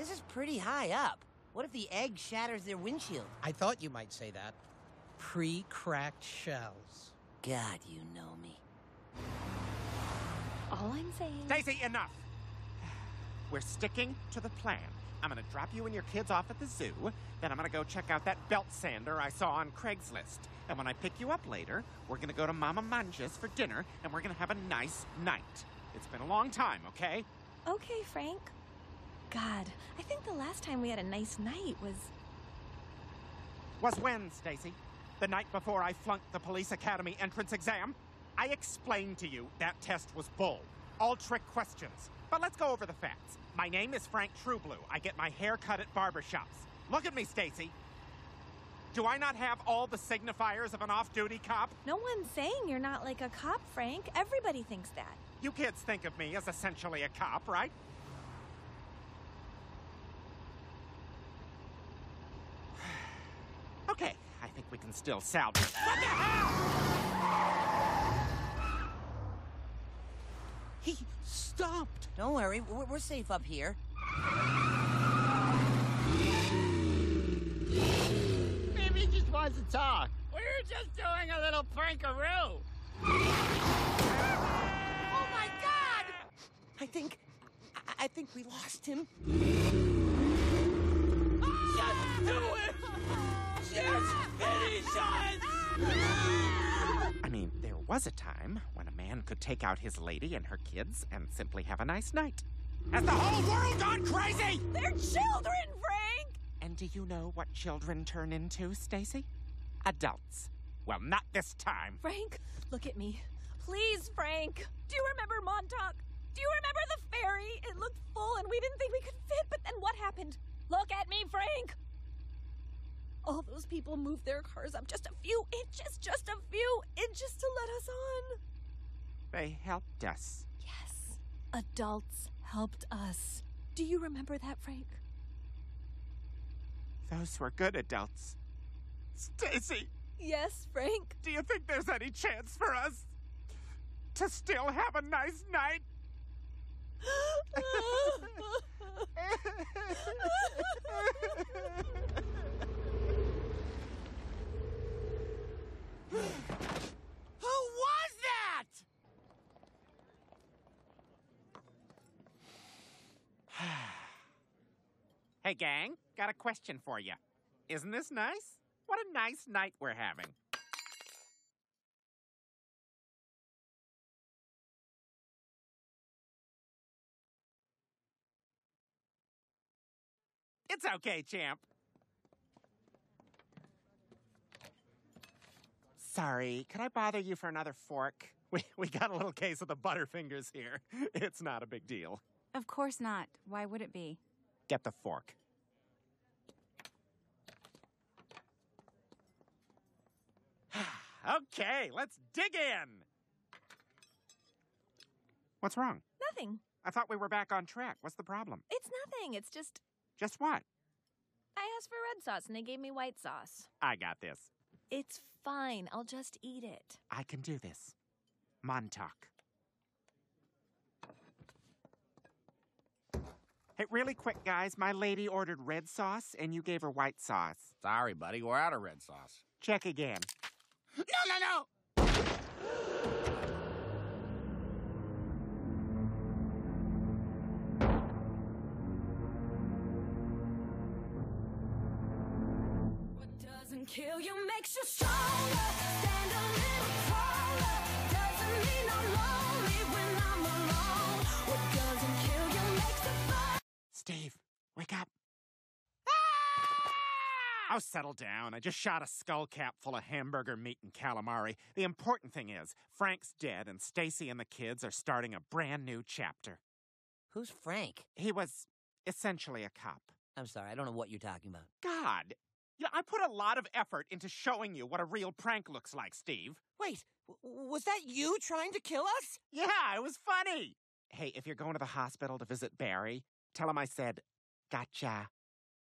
This is pretty high up. What if the egg shatters their windshield? I thought you might say that. Pre-cracked shells. God, you know me. All I'm saying. Stacy, enough! We're sticking to the plan. I'm gonna drop you and your kids off at the zoo, then I'm gonna go check out that belt sander I saw on Craigslist. And when I pick you up later, we're gonna go to Mama Manja's for dinner, and we're gonna have a nice night. It's been a long time, okay? Okay, Frank. God, I think the last time we had a nice night was. Was when, Stacy? The night before I flunked the police academy entrance exam? I explained to you that test was bull. All trick questions. But let's go over the facts. My name is Frank Trueblue. I get my hair cut at barbershops. Look at me, Stacy. Do I not have all the signifiers of an off-duty cop? No one's saying you're not like a cop, Frank. Everybody thinks that. You kids think of me as essentially a cop, right? okay, I think we can still salvage. What the hell? He stopped. Don't worry, we're, we're safe up here. Maybe he just wants to talk. We were just doing a little prankaroo. Oh my God! I think, I, I think we lost him. Just do it! Just! I mean, there was a time when a man could take out his lady and her kids and simply have a nice night. Has the whole world gone crazy? They're children, Frank! And do you know what children turn into, Stacy? Adults. Well, not this time. Frank, look at me. Please, Frank. Do you remember Montauk? Do you remember the ferry? It looked full and we didn't think we could fit, but then what happened? Look at me, Frank! All those people moved their cars up just a few inches, just a few inches to let us on. They helped us. Yes, adults helped us. Do you remember that, Frank? Those were good adults. Stacy, Yes, Frank. do you think there's any chance for us to still have a nice night? Who was that? Hey, gang, got a question for you. Isn't this nice? What a nice night we're having. It's okay, champ. Sorry, could I bother you for another fork? We, we got a little case of the Butterfingers here. It's not a big deal. Of course not. Why would it be? Get the fork. Okay, let's dig in. What's wrong? Nothing. I thought we were back on track. What's the problem? It's nothing. It's just Just what? I asked for red sauce and they gave me white sauce. I got this. It's fine. I'll just eat it. I can do this. Montauk. Hey, really quick, guys. My lady ordered red sauce, and you gave her white sauce. Sorry, buddy, we're out of red sauce. Check again. No, no, no! What doesn't kill you makes you stronger. Oh, settle down. I just shot a skull cap full of hamburger meat and calamari. The important thing is, Frank's dead, and Stacy and the kids are starting a brand new chapter. Who's Frank? He was essentially a cop. I'm sorry, I don't know what you're talking about. God, you know, I put a lot of effort into showing you what a real prank looks like, Steve. Wait, was that you trying to kill us? Yeah, it was funny. Hey, if you're going to the hospital to visit Barry, tell him I said, gotcha.